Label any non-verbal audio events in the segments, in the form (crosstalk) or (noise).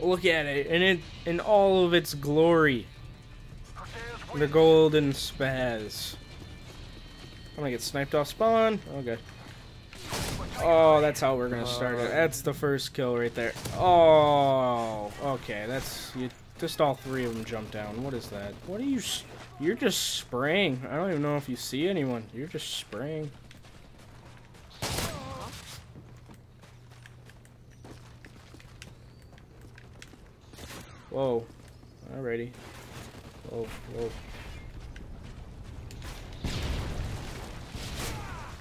Look at it, and it in all of its glory. The golden SPAS. I'm gonna get sniped off spawn. Okay. Oh, that's how we're gonna start it. That's the first kill right there. Oh, okay. That's you. Just all three of them jump down. What is that? What are you? You're just spraying. I don't even know if you see anyone. You're just spraying. Whoa. Alrighty. Whoa, whoa.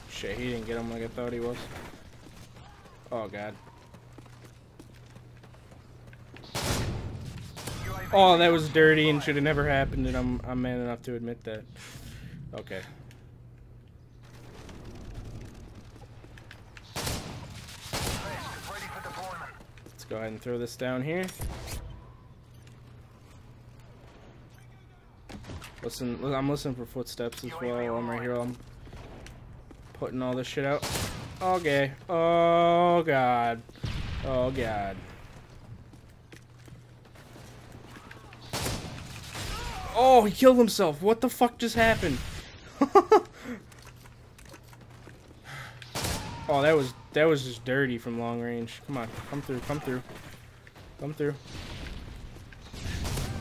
Shit, he didn't get him like I thought he was. Oh, God. Oh, that was dirty and should have never happened, and I'm, I'm man enough to admit that. Okay. Let's go ahead and throw this down here. Listen, I'm listening for footsteps as well. I'm right here. I'm putting all this shit out. Oh, okay. Oh god. Oh god. Oh, he killed himself. What the fuck just happened? (laughs) oh, that was that was just dirty from long range. Come on, come through, come through, come through.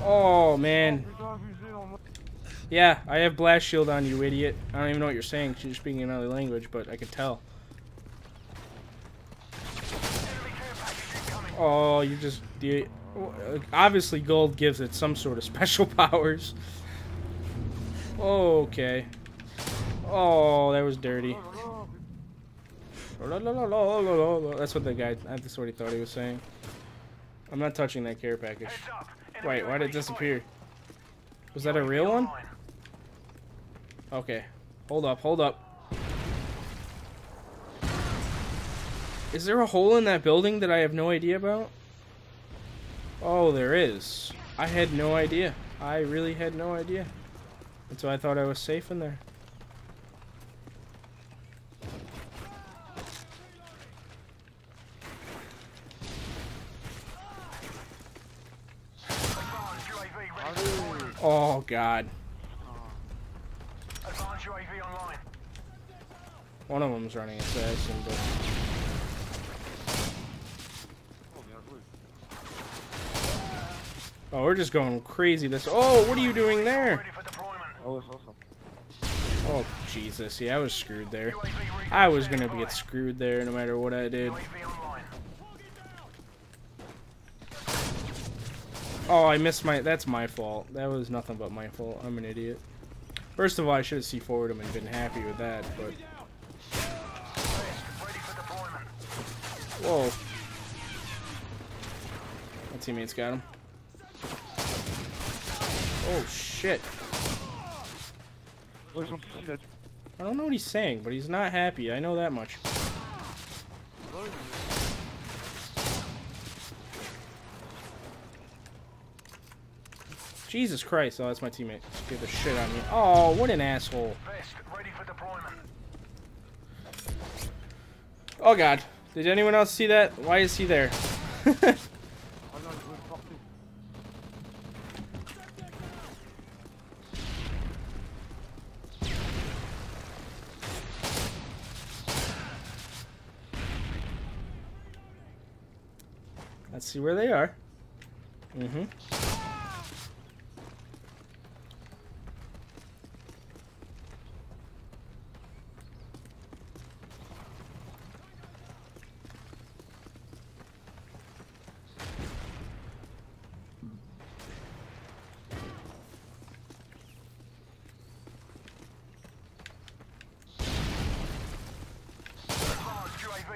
Oh man. Yeah, I have blast shield on you, idiot. I don't even know what you're saying. You're speaking another language, but I could tell. Oh, you just... You, obviously, gold gives it some sort of (laughs) special powers. Okay. Oh, that was dirty. That's what the guy... That's what he thought he was saying. I'm not touching that care package. Wait, why did it disappear? Was that a real one? Okay. Hold up, hold up. Is there a hole in that building that I have no idea about? Oh, there is. I had no idea. I really had no idea. And so I thought I was safe in there. Oh, God. One of them's running assassin, but... Oh, we're just going crazy this- Oh, what are you doing there? Oh. Oh, Jesus. Yeah, I was screwed there. I was gonna get screwed there no matter what I did. Oh, I missed my- that's my fault. That was nothing but my fault. I'm an idiot. First of all, I should have C4'd him and been happy with that, but... Whoa. My teammates got him. Oh, shit. I don't know what he's saying, but he's not happy. I know that much. Jesus Christ. Oh, that's my teammate. Give the shit on me. Oh, what an asshole. Oh, God. Did anyone else see that? Why is he there? (laughs) Let's see where they are. Mm-hmm.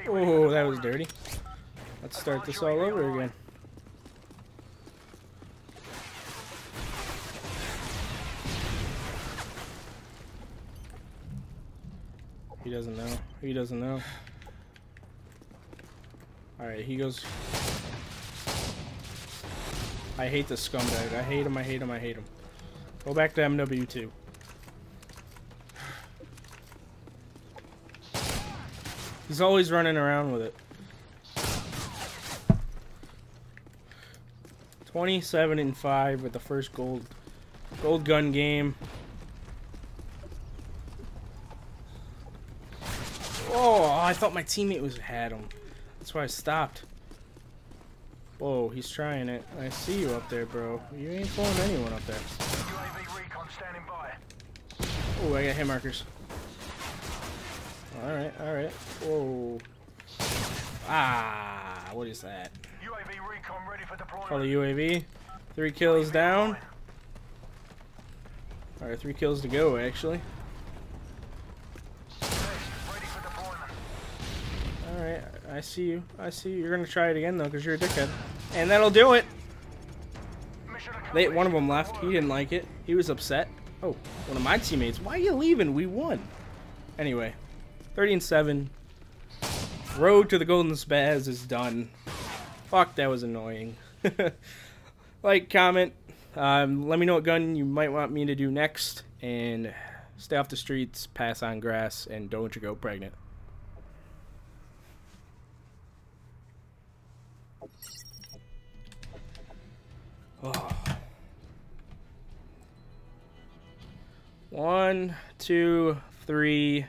Oh, that was dirty. Let's start this all over again. He doesn't know. He doesn't know. Alright, he goes... I hate this scumbag. I hate him, I hate him, I hate him. Go back to MW2. He's always running around with it. 27 and 5 with the first gold gold gun game. Oh, I thought my teammate was had him. That's why I stopped. Whoa, he's trying it. I see you up there, bro. You ain't fooling anyone up there. Oh, I got hit markers. Alright, alright. Whoa. Ah, what is that? UAV recon ready for deployment. Call the UAV. Three kills down. Alright, three kills to go, actually. Alright, I see you. I see you. You're gonna try it again, though, because you're a dickhead. And that'll do it! They, one of them left. He didn't like it. He was upset. Oh, one of my teammates. Why are you leaving? We won. Anyway, 30 and 7. Road to the Golden SPAS is done. Fuck, that was annoying. (laughs) like, comment, um, let me know what gun you might want me to do next, and stay off the streets, pass on grass, and don't you go pregnant. Oh. One, two, three.